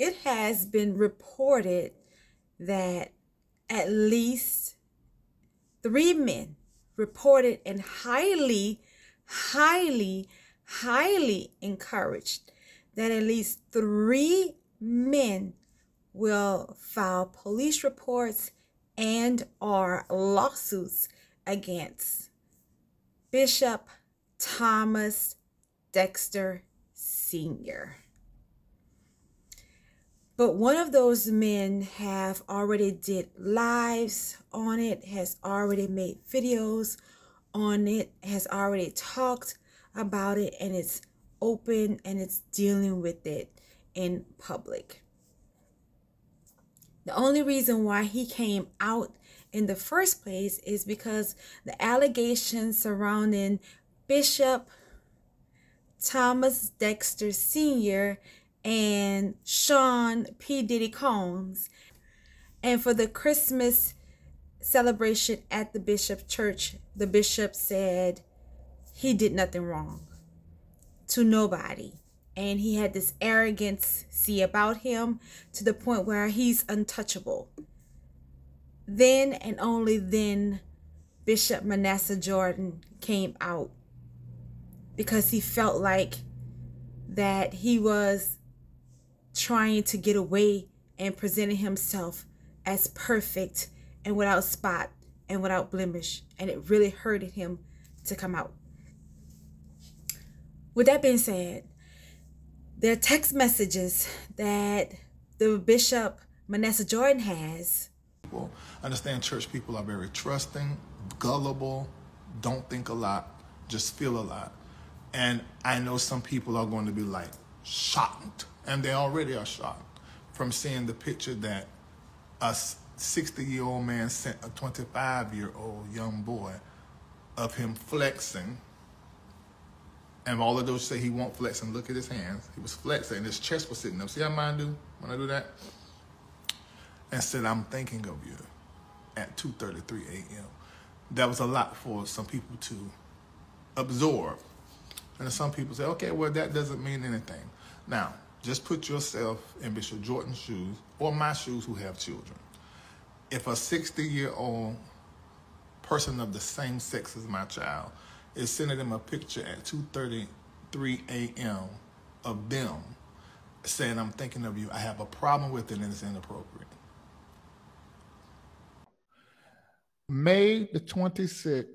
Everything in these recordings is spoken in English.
it has been reported that at least three men reported and highly, highly, highly encouraged that at least three men will file police reports and or lawsuits against Bishop Thomas Dexter Sr. But one of those men have already did lives on it, has already made videos on it, has already talked about it, and it's open and it's dealing with it in public. The only reason why he came out in the first place is because the allegations surrounding Bishop Thomas Dexter Sr. and Sean P. Diddy Combs. And for the Christmas celebration at the Bishop Church, the bishop said he did nothing wrong to nobody. And he had this arrogance see about him to the point where he's untouchable. Then and only then Bishop Manasseh Jordan came out because he felt like that he was trying to get away and presenting himself as perfect and without spot and without blemish. And it really hurted him to come out. With that being said, there are text messages that the Bishop Manasseh Jordan has. Well understand church people are very trusting, gullible, don't think a lot, just feel a lot. And I know some people are going to be like shocked, and they already are shocked from seeing the picture that a 60 year old man sent a 25 year old young boy of him flexing. And all of those say he won't flex and look at his hands. He was flexing, and his chest was sitting up. See how mine do when I do that? And said, I'm thinking of you at 2.33 a.m. That was a lot for some people to absorb. And some people say, okay, well, that doesn't mean anything. Now, just put yourself in Bishop Jordan's shoes or my shoes who have children. If a 60 year old person of the same sex as my child is sending them a picture at 2.33 a.m. of them saying, I'm thinking of you, I have a problem with it and it's inappropriate. May the 26th,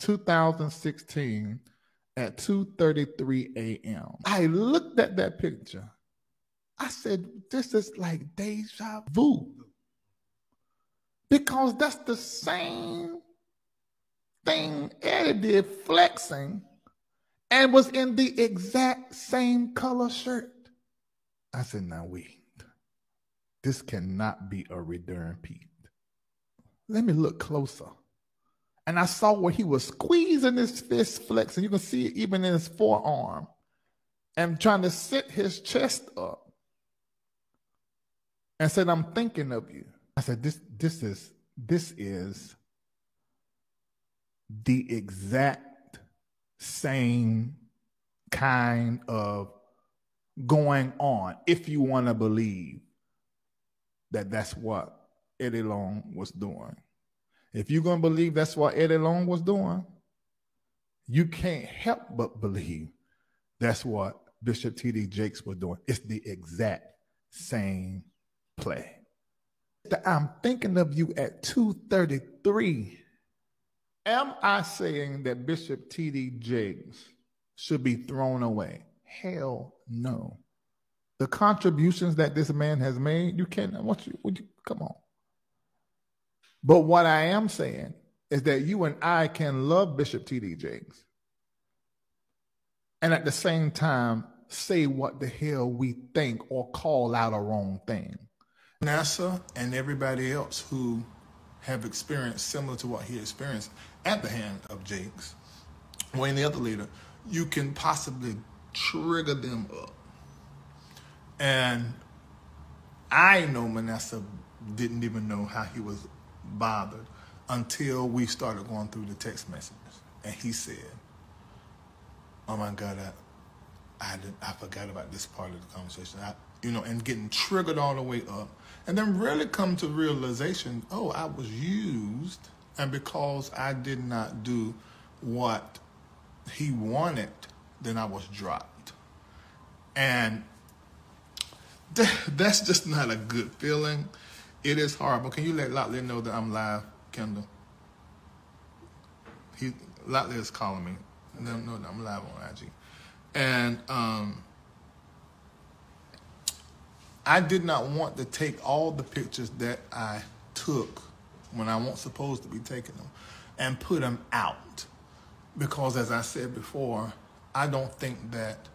2016, at 2.33 a.m. I looked at that picture. I said, this is like deja vu. Because that's the same thing Eddie did flexing and was in the exact same color shirt. I said, now wait. This cannot be a return Pete. Let me look closer. And I saw where he was squeezing his fist flex, and you can see it even in his forearm, and trying to sit his chest up. And said, I'm thinking of you. I said, This this is this is the exact same kind of going on, if you want to believe that that's what Eddie Long was doing. If you're going to believe that's what Eddie Long was doing, you can't help but believe that's what Bishop T.D. Jakes was doing. It's the exact same play. I'm thinking of you at 233. Am I saying that Bishop T.D. Jakes should be thrown away? Hell no. The contributions that this man has made, you can't, what you, you, come on. But what I am saying is that you and I can love Bishop T.D. Jakes and at the same time say what the hell we think or call out a wrong thing. NASA and everybody else who have experienced similar to what he experienced at the hand of Jakes or any other leader, you can possibly trigger them up. And I know Manasseh didn't even know how he was bothered until we started going through the text messages. And he said, Oh my God, I, I did, I forgot about this part of the conversation. I, you know, and getting triggered all the way up, and then really come to realization, oh, I was used, and because I did not do what he wanted, then I was dropped, and that's just not a good feeling. It is horrible. Can you let Lotley know that I'm live, Kendall? He Lotley is calling me. Let him know that I'm live on IG. And um, I did not want to take all the pictures that I took when I wasn't supposed to be taking them and put them out. Because as I said before, I don't think that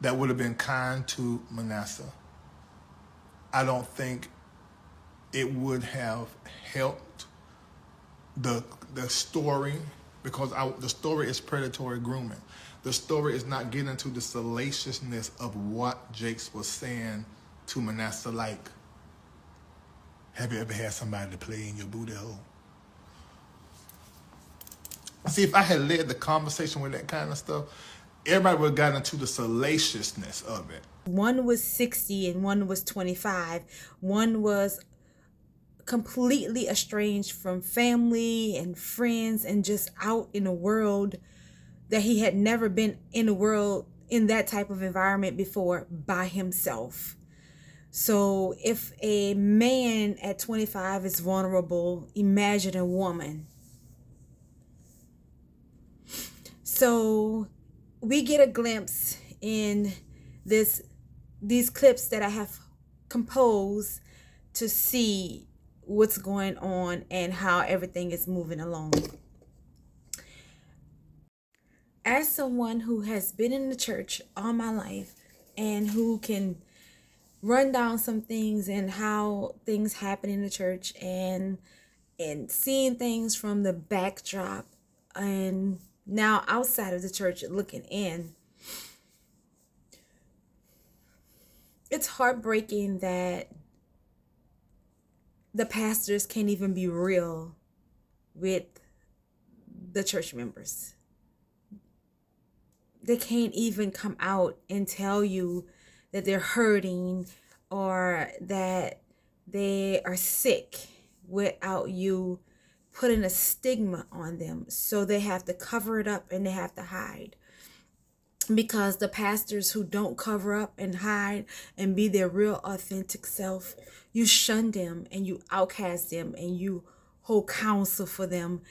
that would have been kind to Manasseh. I don't think it would have helped the the story because I, the story is predatory grooming. The story is not getting into the salaciousness of what Jakes was saying to Manasseh. Like, have you ever had somebody to play in your booty hole? See, if I had led the conversation with that kind of stuff, everybody would have gotten into the salaciousness of it. One was 60 and one was 25. One was completely estranged from family and friends and just out in the world that he had never been in the world in that type of environment before by himself. So if a man at 25 is vulnerable, imagine a woman. So we get a glimpse in this these clips that I have composed to see what's going on and how everything is moving along. As someone who has been in the church all my life and who can run down some things and how things happen in the church and and seeing things from the backdrop and now outside of the church looking in it's heartbreaking that the pastors can't even be real with the church members they can't even come out and tell you that they're hurting or that they are sick without you putting a stigma on them. So they have to cover it up and they have to hide. Because the pastors who don't cover up and hide and be their real authentic self, you shun them and you outcast them and you hold counsel for them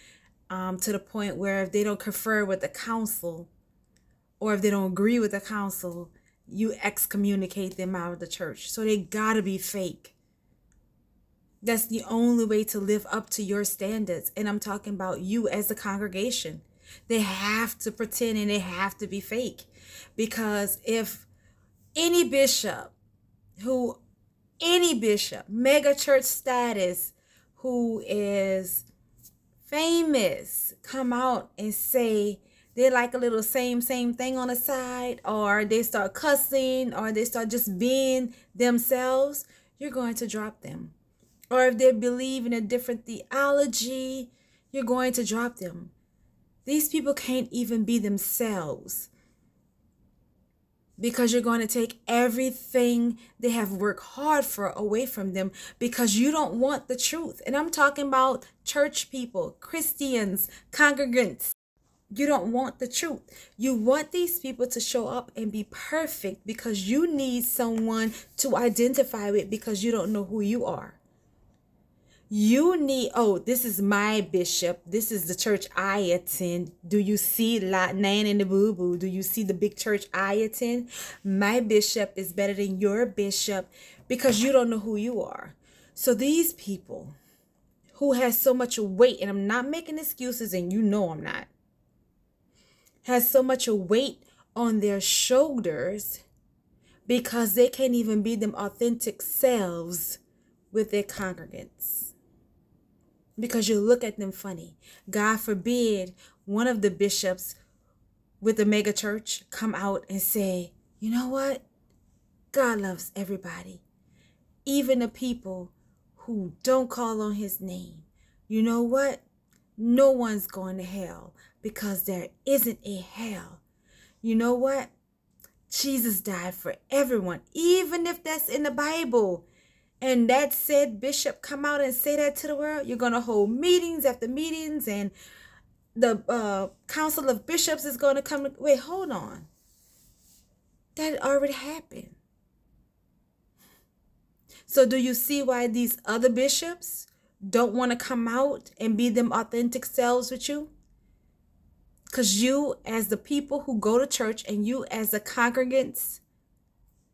um, to the point where if they don't confer with the council, or if they don't agree with the council, you excommunicate them out of the church. So they gotta be fake. That's the only way to live up to your standards. And I'm talking about you as a congregation. They have to pretend and they have to be fake. Because if any bishop who, any bishop, mega church status, who is famous, come out and say, they like a little same same thing on the side or they start cussing or they start just being themselves you're going to drop them or if they believe in a different theology you're going to drop them these people can't even be themselves because you're going to take everything they have worked hard for away from them because you don't want the truth. And I'm talking about church people, Christians, congregants. You don't want the truth. You want these people to show up and be perfect because you need someone to identify with because you don't know who you are. You need, oh, this is my bishop. This is the church I attend. Do you see Lot Nan and the Boo Boo? Do you see the big church I attend? My bishop is better than your bishop because you don't know who you are. So these people who has so much weight, and I'm not making excuses, and you know I'm not has so much weight on their shoulders because they can't even be them authentic selves with their congregants. Because you look at them funny. God forbid one of the bishops with the mega church come out and say, you know what? God loves everybody, even the people who don't call on his name. You know what? No one's going to hell because there isn't a hell. You know what? Jesus died for everyone, even if that's in the Bible. And that said bishop come out and say that to the world, you're going to hold meetings after meetings and the uh, council of bishops is going to come. Wait, hold on. That already happened. So, do you see why these other bishops don't want to come out and be them authentic selves with you? Because you, as the people who go to church, and you, as the congregants,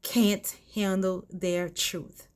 can't handle their truth.